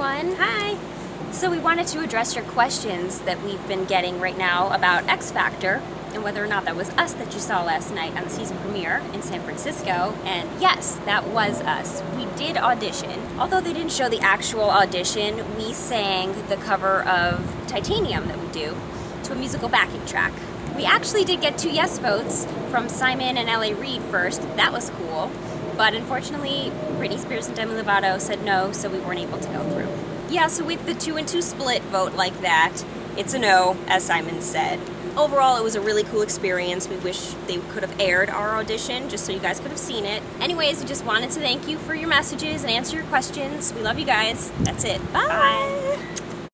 everyone. Hi. So we wanted to address your questions that we've been getting right now about X Factor and whether or not that was us that you saw last night on the season premiere in San Francisco. And yes, that was us. We did audition. Although they didn't show the actual audition, we sang the cover of Titanium that we do to a musical backing track. We actually did get two yes votes from Simon and L.A. Reid first. That was cool. But unfortunately, Britney Spears and Demi Lovato said no, so we weren't able to go through. Yeah, so with the two and two split vote like that, it's a no, as Simon said. Overall, it was a really cool experience. We wish they could have aired our audition just so you guys could have seen it. Anyways, we just wanted to thank you for your messages and answer your questions. We love you guys. That's it. Bye. Bye.